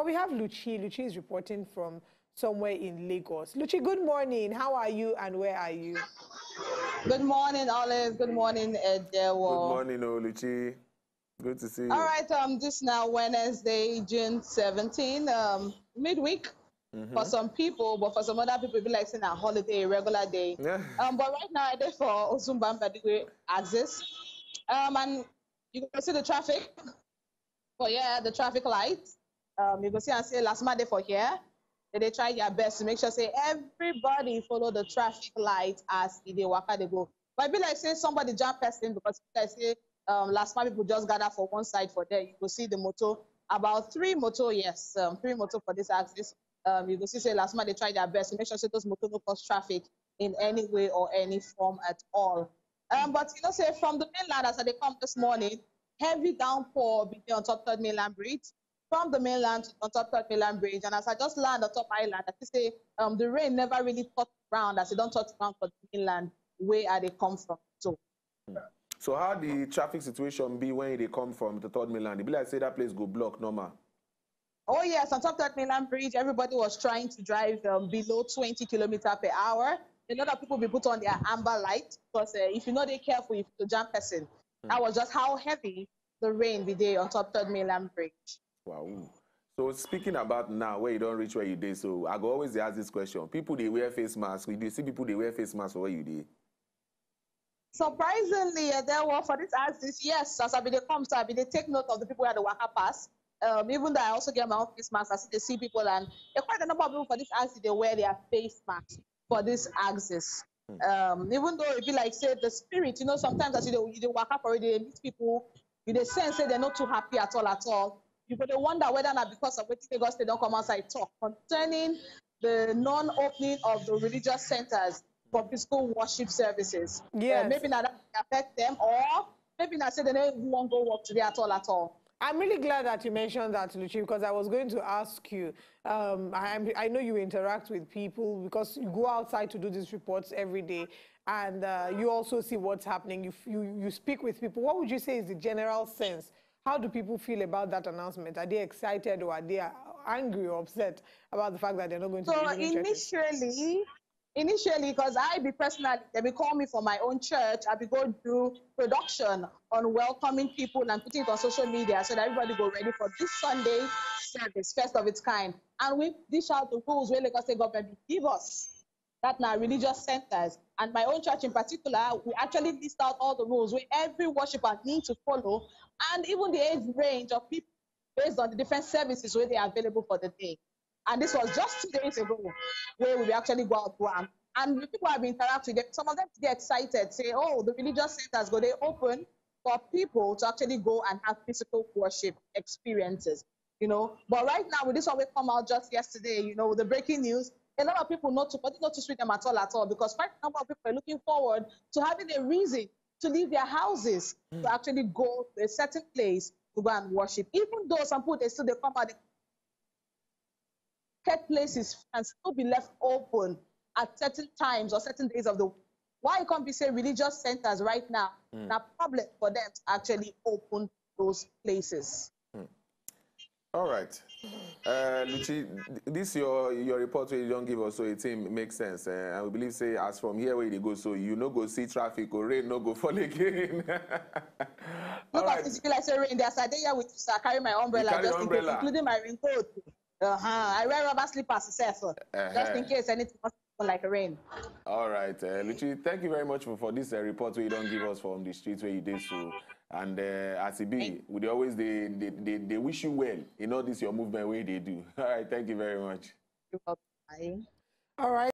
But we have Luchi. Luchi is reporting from somewhere in Lagos. Luchi, good morning. How are you and where are you? Good morning, Olive. Good morning, Edewo. Good morning, Oluchi. Good to see you. All right, um, this now Wednesday, June 17, um, midweek mm -hmm. for some people, but for some other people, it be like saying a holiday, a regular day. Yeah. Um, but right now, I did for Ozumba Mbadigwe access. Um, and you can see the traffic. But yeah, the traffic lights. Um, you can see and say last Monday for here. They try their best to make sure say everybody follow the traffic light as they walk they go. But it be like say somebody jump person because I say um, last month people just gather for one side for there. You will see the motor about three motor, yes, um, three motor for this axis. Um, you can see say last month they try their best to make sure say those motor don't cause traffic in any way or any form at all. Um, but you know, say from the mainland as they come this morning, heavy downpour be on top third mainland bridge from the mainland on top third mainland bridge. And as I just land on top island, I say um, the rain never really touched ground as it don't touch ground for the mainland where are they come from. So. So how the traffic situation be when they come from the third mainland? It be like say that place go block normal. Oh yes, on top third mainland bridge, everybody was trying to drive um, below 20 kilometer per hour. A lot of people be put on their amber light because uh, if you're not careful, if you jump person. Mm. That was just how heavy the rain be there on top of third mainland bridge. Wow. So speaking about now, where you don't reach where you did, so I go always ask this question. People they wear face masks. We do see people they wear face masks for where you did. Surprisingly, uh, there were for this this yes, as I be they come, so I be they take note of the people who the waka pass. Um, even though I also get my own face mask, I see they see people and there quite a number of people for this axis they wear their face masks for this axis. Hmm. Um, even though it be like say the spirit, you know, sometimes as you do, you do waka for it, they meet people, you they sense say they're not too happy at all at all you could wonder whether not because of what Lagos they don't come outside talk concerning the non-opening of the religious centers for physical worship services. Yes. Uh, maybe not that affect them or maybe not say they don't go work today at all at all. I'm really glad that you mentioned that, Luchi, because I was going to ask you. Um, I, I, know you interact with people because you go outside to do these reports every day, and uh, you also see what's happening. You, you, you speak with people. What would you say is the general sense how do people feel about that announcement? Are they excited or are they angry or upset about the fact that they're not going to so initially, initially, because I be personally, they be call me for my own church. I be go do production on welcoming people and putting it on social media so that everybody go ready for this Sunday service, first of its kind. And we dish out the rules where Lagos State government give us that now religious centers and my own church in particular, we actually list out all the rules where every worshiper needs to follow and even the age range of people based on the different services where they are available for the day. And this was just two days ago where we actually go out one. And people have been interacting. Some of them get excited, say, oh, the religious centers go they open for people to actually go and have physical worship experiences. You know, but right now with this one we come out just yesterday, you know, the breaking news, a lot of people not to, but not to treat them at all at all because quite a number of people are looking forward to having a reason to leave their houses mm. to actually go to a certain place to go and worship. Even though some people they still they come out, the places can still be left open at certain times or certain days of the week. Why can't we say religious centers right now? Mm. Now, problem for them to actually open those places. All right. Uh, Luchi, this your your report where you don't give us so it makes sense. Uh, and we believe say as from here where you go, so you no go see traffic or rain, no go fall again. All right. It's like say rain. There's a day here with I carry my umbrella carry just umbrella. in case, including my raincoat. Uh-huh. I wear rubber slippers itself, uh -huh. just in case anything like a rain. All right, uh, Luchi, thank you very much for, for this uh, report where you don't give us from the streets where you did so. And uh, as it be, we always they, they, they, they wish you well in all this your movement way they do. All right, thank you very much. Bye. All right.